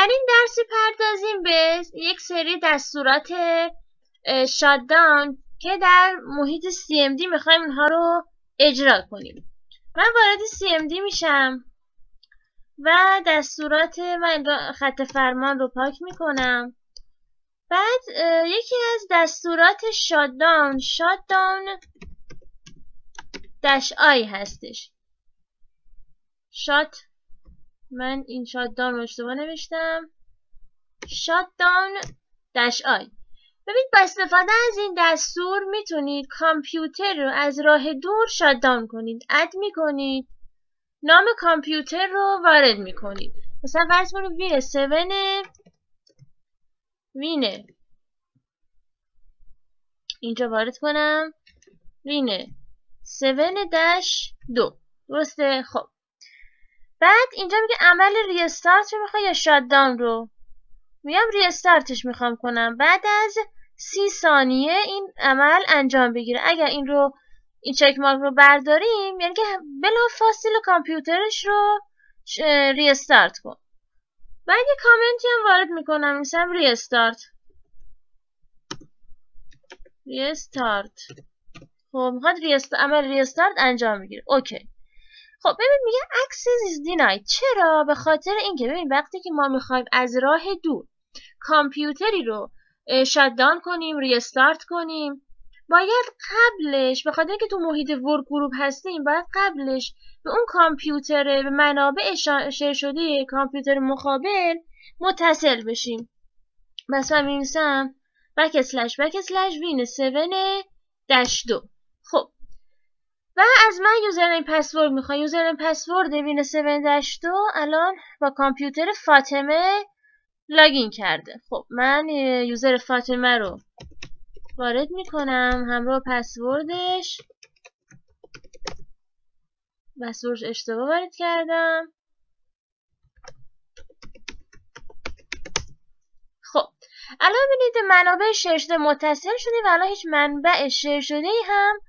در این درس پردازیم به یک سری دستورات شاددان که در محیط CMD می‌خوایم اونها رو اجرا کنیم. من وارد CMD میشم و دستورات من خط فرمان رو پاک می‌کنم. بعد یکی از دستورات شاددان شاددان دش آی هستش. شات من این شاتدان رو اشتباه نوشتم. شاتدان دش آی ببینید با استفاده از این دستور می‌تونید کامپیوتر رو از راه دور شاتدان کنید. اد می‌کنید. نام کامپیوتر رو وارد می‌کنید. مثلا فرض کنید وین 7 وین اینجا وارد کنم. وین 7 دش دو. درسته؟ خب. بعد اینجا میگه عمل ریستارت رو می‌خوای یا شاددان رو؟ میام ریستارتش می‌خوام کنم. بعد از سی ثانیه این عمل انجام بگیره. اگر این رو این چک مارک رو برداریم یعنی که بلا فاصله کامپیوترش رو ریستارت کن. بعد یه کامنتی هم وارد می‌کنم. مثلا ریستارت. restart. خب می‌خواد rest... عمل restart انجام بگیره. OK. خب ببین میگه access is denied. چرا؟ به خاطر اینکه ببین وقتی که ما می‌خوایم از راه دور کامپیوتری رو shutdown کنیم restart کنیم باید قبلش به خاطر که تو محیط workgroup هستیم باید قبلش به اون کامپیوتر به منابع share شده کامپیوتر مقابل متصل بشیم. مثلا می‌نویسم backslash backslash win 7 dash دو. خب و از من username password می‌خواد username password win 7 dash دو الان با کامپیوتر فاطمه login کرده. خب من user فاطمه رو وارد می‌کنم. همراه password ش. password ش اشتباه وارد کردم. خب الان ببینید منابع شیر شده متصل شده و الان هیچ منبع شیر شده ای هم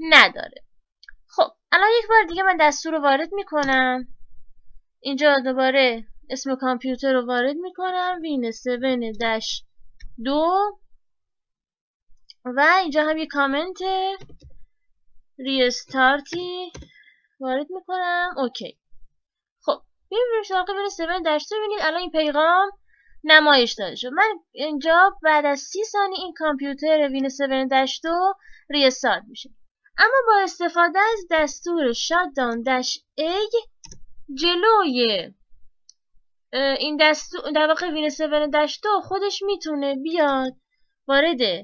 نداره. خب الان یک بار دیگه من دستور رو وارد می‌کنم. اینجا دوباره اسم کامپیوتر رو وارد می‌کنم. وین 7 دش دو. و اینجا هم یه کامنت ریستارتی وارد می‌کنم. اوکی. خب ببینیم سراغ وین 7 دش دو. ببینید الان این پیغام نمایش داده شد. من اینجا بعد از سی ثانیه این کامپیوتر وین 7 دش دو ریستارت میشه. اما با استفاده از دستور شاددان دش ای جلوی این دستور در واقع وین 7 دش دو خودش می‌تونه بیاد وارد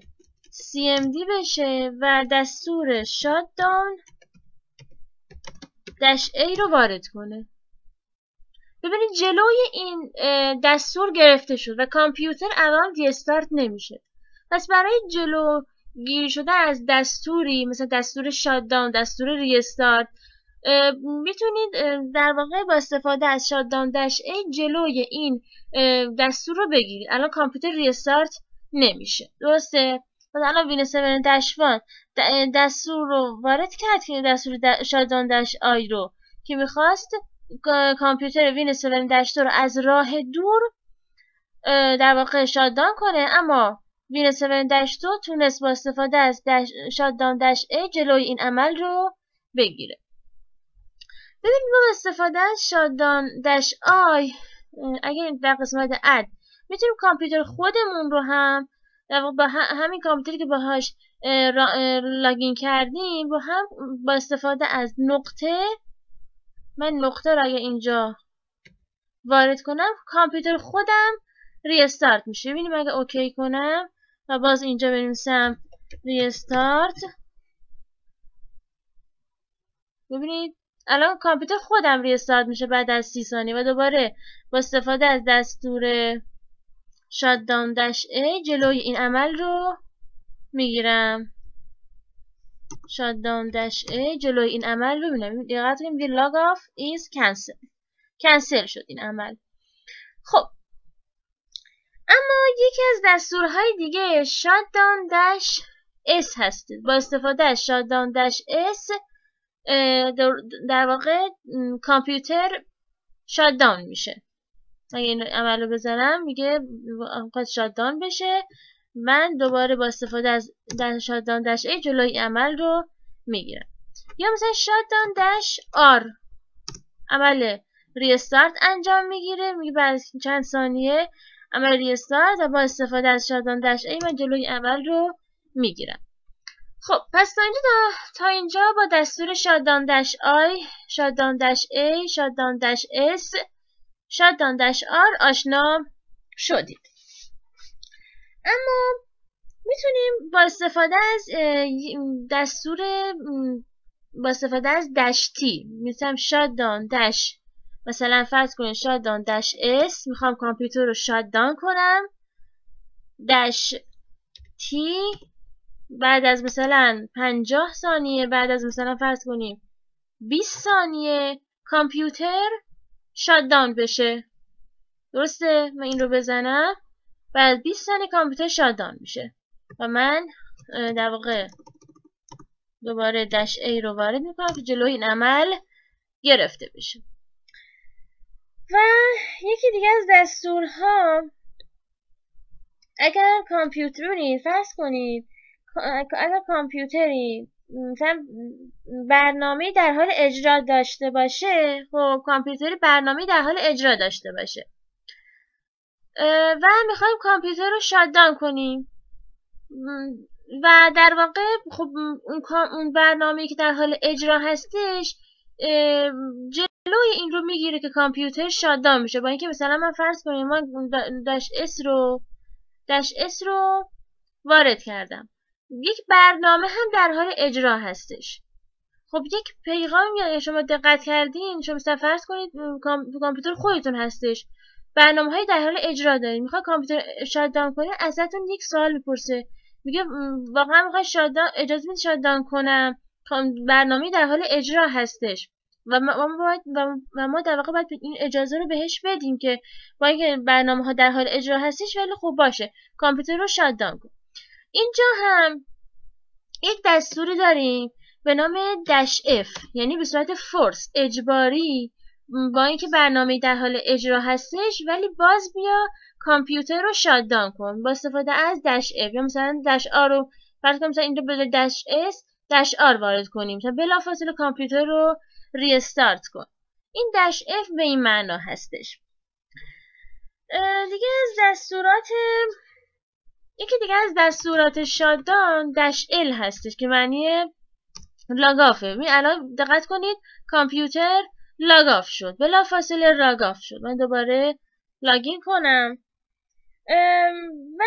CMD بشه و دستور شاددان دش ای رو وارد کنه. ببینید جلوی این دستور گرفته شد و کامپیوتر الان ریستارت نمیشه. پس برای جلو گیری شده از دستوری مثل دستور شاددان دستور ریستارت. می‌تونید در واقع با استفاده از شاددان دش ای جلوی این دستور رو بگیرید. الان کامپیوتر ریستارت نمیشه. درسته؟ پس الان وین 7 دش دستور رو وارد کرد که دستور شاددان دش آی رو که می‌خواست کامپیوتر وین 7 دش رو از راه دور در واقع شاددان کنه. اما وین 7 دش تونست با استفاده از دش شاددان دش ای جلوی این عمل رو بگیره. ببینید با استفاده از شاددان دش آی اگر در قسمت اد می‌تونیم کامپیوتر خودمون رو هم با همین کامپیوتری که باهاش login کردیم رو هم با استفاده از نقطه من نقطه اگه اینجا وارد کنم کامپیوتر خودم restart میشه. ببینیم اگه OK کنم. و باز اینجا بنویسم restart ببینید الان کامپیوتر خودم restart میشه بعد از سی ثانیه و دوباره با استفاده از دستور shutdown dash a جلوی این عمل رو می‌گیرم. shutdown dash a جلوی این عمل رو دقت کنیم میگه log off is cancel کنسل شد این عمل. خب اما یکی از دستورهای دیگه shutdown dash s هستید با استفاده از shutdown dash s در واقع کامپیوتر شاددان میشه. اگه این عمل رو بزنم میگه می‌خواد شاددان بشه. من دوباره با استفاده از شاددان دش ای جلوی عمل رو می‌گیرم. یا مثلا شاددان دش آر. عمل ریستارت انجام می‌گیره میگه بعد چند ثانیه عمل ریستارت و با استفاده از شاددان دش ای من جلوی عمل رو می‌گیرم. خب پس تا اینجا تا, اینجا با دستور shutdown dash i shutdown dash a shutdown dash s shutdown dash r آشنا شدید. اما می‌تونیم با استفاده از دستور با استفاده از dash t می‌تونم shutdown dash مثلا فرض کنید shutdown dash s می‌خوام کامپیوتر رو shutdown کنم. دش تی بعد از مثلا 50 ثانیه بعد از مثلا فرض کنیم 20 ثانیه کامپیوتر شاددان بشه. درسته؟ من این رو بزنم. بعد 20 ثانیه کامپیوتر شاددان میشه. و من در واقع دوباره دش ای رو وارد می‌کنم که جلوی این عمل گرفته بشه. و یکی دیگه از دستورها اگر کامپیوتری فرض کنید اگر کامپیوتری مثلا برنامه در حال اجرا داشته باشه خب کامپیوتری برنامه در حال اجرا داشته باشه. و می‌خوایم کامپیوتر رو شاددان کنیم. و در واقع خب اون برنامه که در حال اجرا هستش جلوی این رو می‌گیره که کامپیوتر shutdown میشه با اینکه مثلا من فرض کنیم من dash s رو dash s رو وارد کردم. یک برنامه هم در حال اجرا هستش. خب یک پیغام یا شما دقت کردین شما مثلا فرض کنید کامپیوتر خودتون هستش. برنامه های در حال اجرا دارید می‌خواد کامپیوتر shutdown کنه ازتون یک سوال می‌پرسه. میگه واقعا می‌خواد shutdown اجازه میده shutdown کنم؟ برنامه در حال اجرا هستش. و ما, باید و ما در واقع باید این اجازه رو بهش بدیم که با اینکه برنامه ها در حال اجرا هستش ولی خوب باشه. کامپیوتر رو shutdown کن. اینجا هم یک دستوری داریم به نام dash f یعنی به صورت force اجباری با اینکه برنامه در حال اجرا هستش ولی باز بیا کامپیوتر رو shutdown کن. با استفاده از dash f یا مثلا dash r رو فرض کنیم مثلا این رو به dash s dash r وارد کنیم. تا بلافاصله کامپیوتر رو restart کن. این dash f به این معنا هستش. دیگه از دستورات یکی دیگه از دستورات shutdown dash l هستش که معنی log off ه می الان دقت کنید کامپیوتر log off شد. بلا فاصله log off شد. من دوباره login کنم. و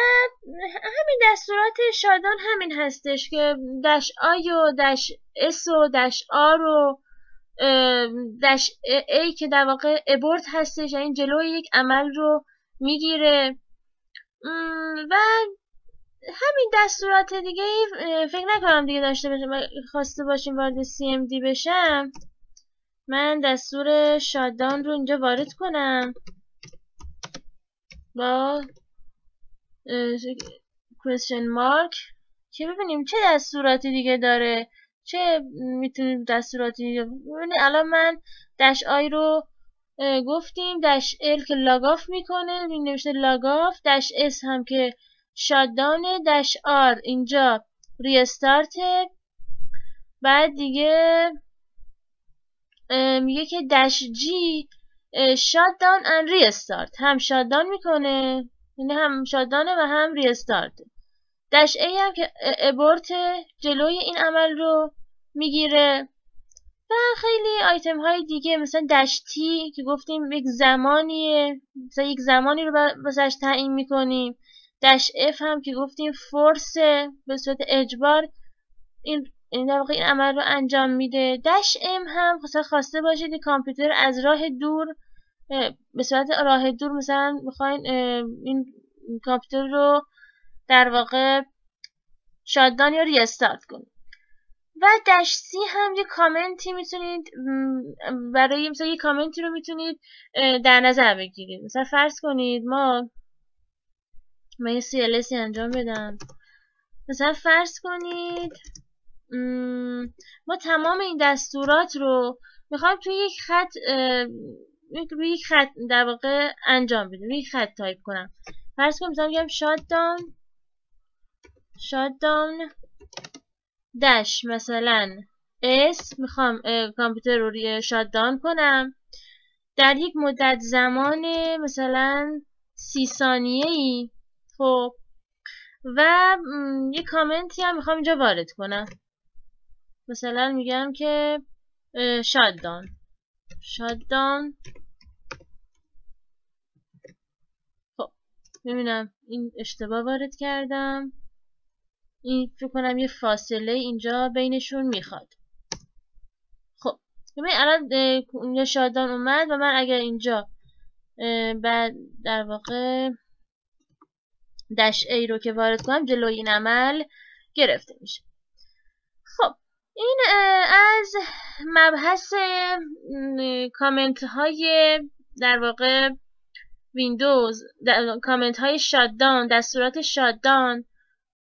همین دستورات شادان همین هستش که دش آی و دش اس و دش آر و دش ای که در واقع ابورت هستش یعنی جلوی یک عمل رو می‌گیره. و همین دستورات دیگه فکر نکنم دیگه داشته باشم خواسته باشیم وارد CMD بشم. من دستور شادان رو اینجا وارد کنم. با question mark. که ببینیم چه دستوراتی دیگه داره. چه می‌تونیم دستوراتی دیگه ببینیم الان من dash i رو گفتیم dash l که log off می‌کنه می نوشته log off dash s هم که shutdown dash r اینجا restart بعد دیگه میگه که دش جی شاددان ان ریستارت هم شاددان می‌کنه یعنی هم شاددانه و هم ریستارت دش ای هم که ابورت جلوی این عمل رو می‌گیره. و خیلی آیتم های دیگه مثلا دشتی که گفتیم یک زمانیه. مثلا یک زمانی رو واسش تعیین می‌کنیم. دش اف هم که گفتیم فورس به صورت اجبار این این در واقع این عمل رو انجام میده. دش ام هم مثلا خواسته باشید کامپیوتر از راه دور به صورت راه دور مثلا می‌خواین این کامپیوتر رو در واقع شاددان یا ریستارت کنید و دش سی هم یه کامنتی می‌تونید برای مثلا یه کامنتی رو می‌تونید در نظر بگیرید. مثلا فرض کنید ما من یه CLS انجام بدم. مثلا فرض کنید ما تمام این دستورات رو می‌خوایم توی یک خط روی یک خط در واقع انجام بدیم. روی خط تایپ کنم. فرض کنم مثلا down shutdown dash مثلا s می‌خوام کامپیوتر رو روی shutdown کنم. در یک مدت زمان مثلا سی ثانیه ای خب. و یه کامنتی هم می‌خوام اینجا وارد کنم. مثلا میگم که شاددان شاددان خب. ببینم این اشتباه وارد کردم. این فکر کنم یه فاصله اینجا بینشون می‌خواد. خب ببین الان اینجا شادان اومد و من اگر اینجا بعد در واقع دش ای رو که وارد کنم جلوی این عمل گرفته میشه. خب این از مبحث کامنت های در واقع ویندوز کامنت های شاددان دستورات شاددان